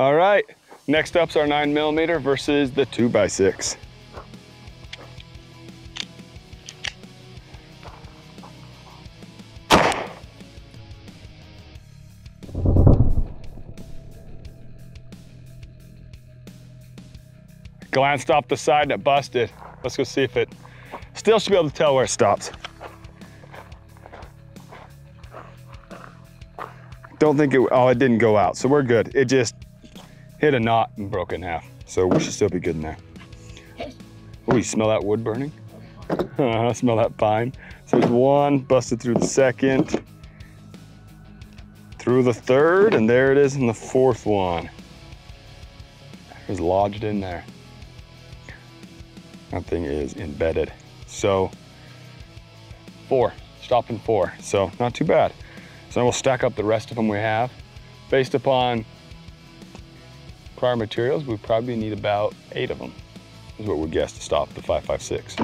All right, next up's our nine millimeter versus the two by six. Glanced off the side and it busted. Let's go see if it, still should be able to tell where it stops. Don't think it, oh, it didn't go out, so we're good. It just hit a knot and broke in half. So we should still be good in there. Oh, you smell that wood burning? I smell that pine. So there's one, busted through the second, through the third, and there it is in the fourth one. It was lodged in there. That thing is embedded. So four, stopping four. So not too bad. So we'll stack up the rest of them we have. Based upon prior materials, we probably need about eight of them, is what we guess to stop the 556.